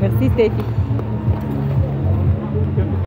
Merci Stéphie.